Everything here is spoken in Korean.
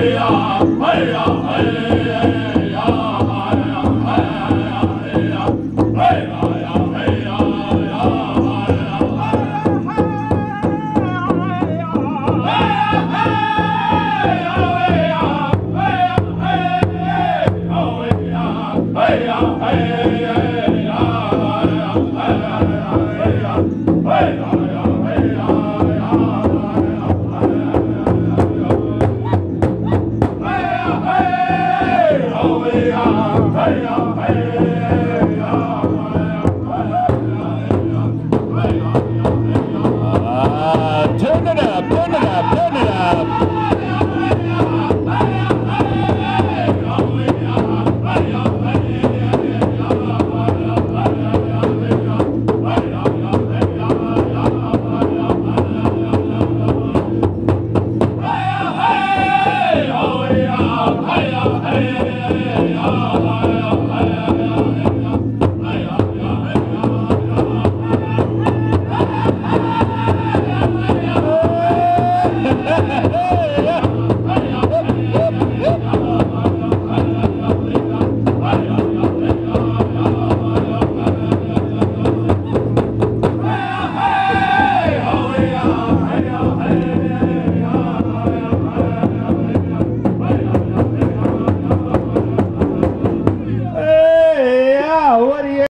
Hey, yeah. Turn it up, turn it up, turn it up. Hey! Oh, oh,